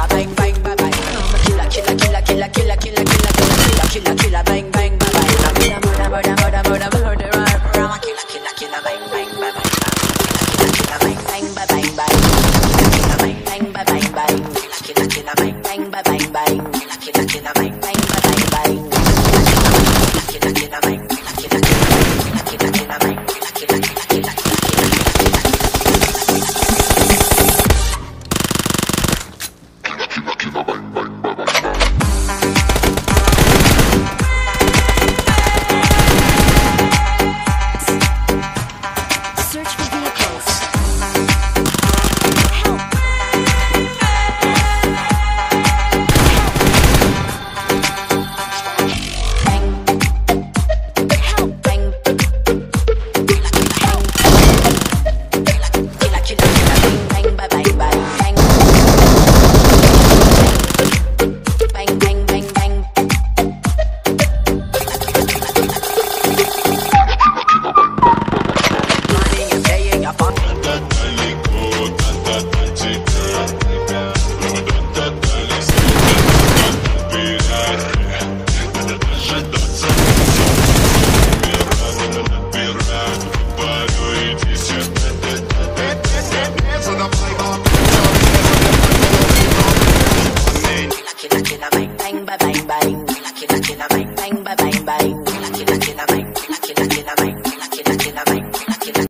我。